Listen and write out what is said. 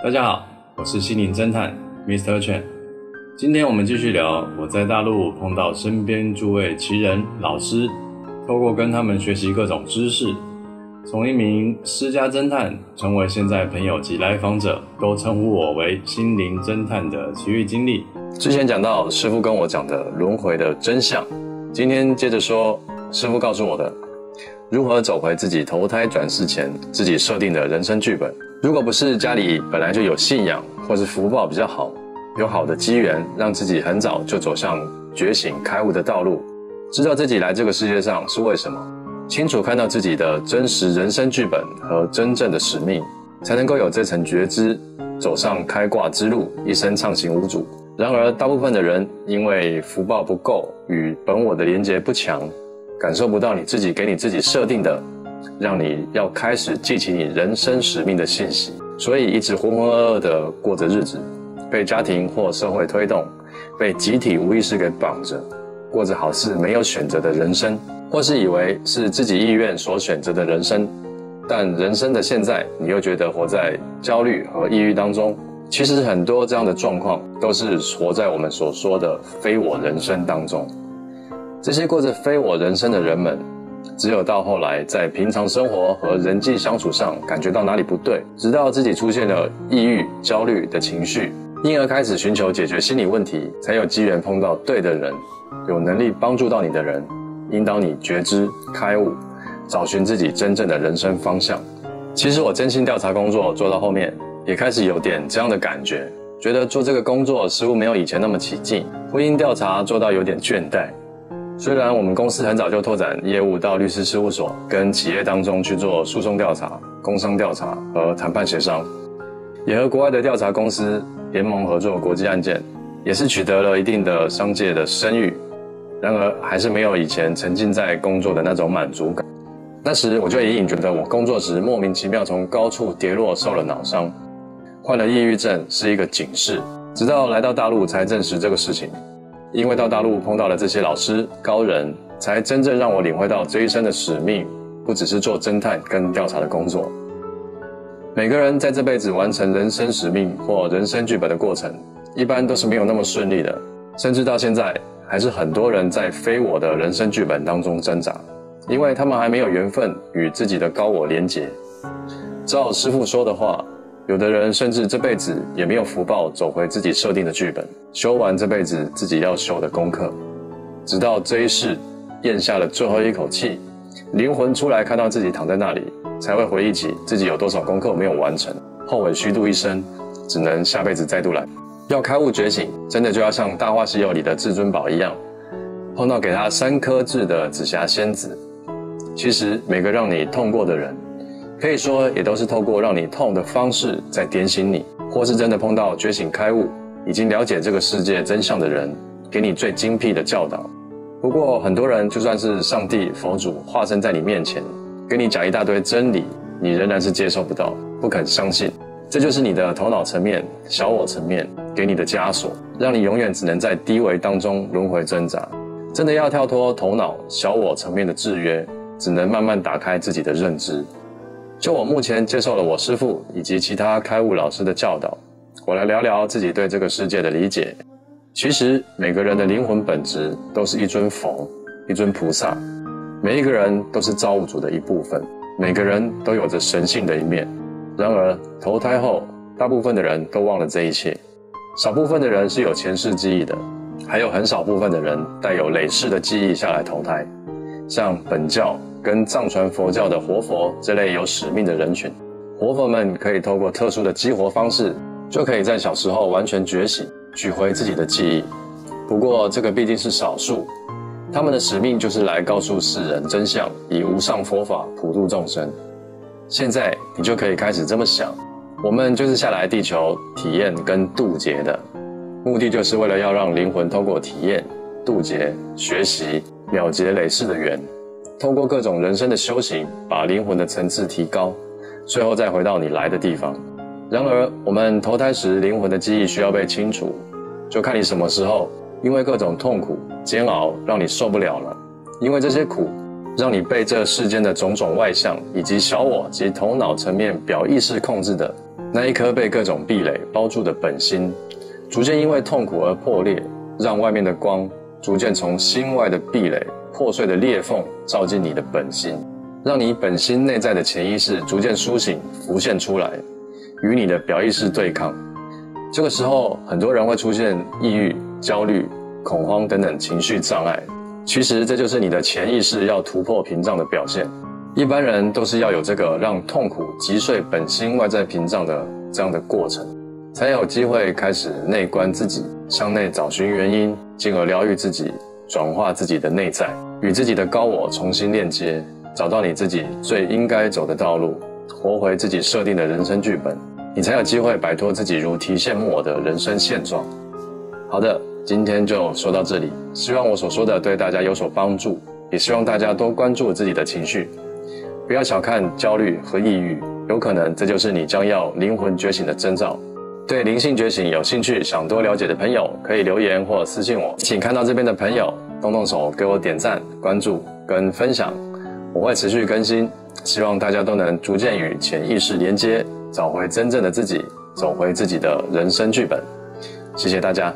大家好，我是心灵侦探 Mr. Chen。今天我们继续聊我在大陆碰到身边诸位奇人老师，透过跟他们学习各种知识，从一名私家侦探成为现在朋友及来访者都称呼我为心灵侦探的奇遇经历。之前讲到师傅跟我讲的轮回的真相，今天接着说师傅告诉我的如何走回自己投胎转世前自己设定的人生剧本。如果不是家里本来就有信仰，或是福报比较好，有好的机缘，让自己很早就走向觉醒开悟的道路，知道自己来这个世界上是为什么，清楚看到自己的真实人生剧本和真正的使命，才能够有这层觉知，走上开挂之路，一生畅行无阻。然而，大部分的人因为福报不够，与本我的连结不强，感受不到你自己给你自己设定的。让你要开始记起你人生使命的信息，所以一直浑浑噩噩的过着日子，被家庭或社会推动，被集体无意识给绑着，过着好似没有选择的人生，或是以为是自己意愿所选择的人生，但人生的现在，你又觉得活在焦虑和抑郁当中。其实很多这样的状况，都是活在我们所说的非我人生当中。这些过着非我人生的人们。只有到后来，在平常生活和人际相处上感觉到哪里不对，直到自己出现了抑郁、焦虑的情绪，因而开始寻求解决心理问题，才有机缘碰到对的人，有能力帮助到你的人，引导你觉知、开悟，找寻自己真正的人生方向。其实我真心调查工作做到后面，也开始有点这样的感觉，觉得做这个工作似乎没有以前那么起劲，婚姻调查做到有点倦怠。虽然我们公司很早就拓展业务到律师事务所跟企业当中去做诉讼调查、工商调查和谈判协商，也和国外的调查公司联盟合作国际案件，也是取得了一定的商界的声誉。然而，还是没有以前沉浸在工作的那种满足感。那时，我就隐隐觉得我工作时莫名其妙从高处跌落，受了脑伤，患了抑郁症是一个警示。直到来到大陆才证实这个事情。因为到大陆碰到了这些老师高人，才真正让我领会到这一生的使命，不只是做侦探跟调查的工作。每个人在这辈子完成人生使命或人生剧本的过程，一般都是没有那么顺利的，甚至到现在还是很多人在非我的人生剧本当中挣扎，因为他们还没有缘分与自己的高我连结。照师傅说的话。有的人甚至这辈子也没有福报走回自己设定的剧本，修完这辈子自己要修的功课，直到这一世咽下了最后一口气，灵魂出来看到自己躺在那里，才会回忆起自己有多少功课没有完成，后悔虚度一生，只能下辈子再度来。要开悟觉醒，真的就要像《大话西游》里的至尊宝一样，碰到给他三颗痣的紫霞仙子。其实每个让你痛过的人。可以说，也都是透过让你痛的方式在点醒你，或是真的碰到觉醒开悟、已经了解这个世界真相的人，给你最精辟的教导。不过，很多人就算是上帝、佛祖化身在你面前，给你讲一大堆真理，你仍然是接受不到，不肯相信。这就是你的头脑层面、小我层面给你的枷锁，让你永远只能在低维当中轮回挣扎。真的要跳脱头脑、小我层面的制约，只能慢慢打开自己的认知。就我目前接受了我师父以及其他开悟老师的教导，我来聊聊自己对这个世界的理解。其实每个人的灵魂本质都是一尊佛，一尊菩萨，每一个人都是造物主的一部分，每个人都有着神性的一面。然而投胎后，大部分的人都忘了这一切，少部分的人是有前世记忆的，还有很少部分的人带有累世的记忆下来投胎，像本教。跟藏传佛教的活佛这类有使命的人群，活佛们可以透过特殊的激活方式，就可以在小时候完全觉醒，取回自己的记忆。不过这个毕竟是少数，他们的使命就是来告诉世人真相，以无上佛法普度众生。现在你就可以开始这么想：我们就是下来地球体验跟渡劫的，目的就是为了要让灵魂通过体验、渡劫、学习了结累世的缘。通过各种人生的修行，把灵魂的层次提高，最后再回到你来的地方。然而，我们投胎时灵魂的记忆需要被清除，就看你什么时候因为各种痛苦煎熬让你受不了了。因为这些苦，让你被这世间的种种外相以及小我及头脑层面表意识控制的，那一颗被各种壁垒包住的本心，逐渐因为痛苦而破裂，让外面的光逐渐从心外的壁垒破碎的裂缝照进你的本心，让你本心内在的潜意识逐渐苏醒、浮现出来，与你的表意识对抗。这个时候，很多人会出现抑郁、焦虑、恐慌等等情绪障碍。其实这就是你的潜意识要突破屏障的表现。一般人都是要有这个让痛苦击碎本心外在屏障的这样的过程，才有机会开始内观自己，向内找寻原因，进而疗愈自己，转化自己的内在，与自己的高我重新链接，找到你自己最应该走的道路，活回自己设定的人生剧本，你才有机会摆脱自己如提线木偶的人生现状。好的。今天就说到这里，希望我所说的对大家有所帮助，也希望大家多关注自己的情绪，不要小看焦虑和抑郁，有可能这就是你将要灵魂觉醒的征兆。对灵性觉醒有兴趣、想多了解的朋友，可以留言或私信我。请看到这边的朋友动动手给我点赞、关注跟分享，我会持续更新，希望大家都能逐渐与潜意识连接，找回真正的自己，走回自己的人生剧本。谢谢大家。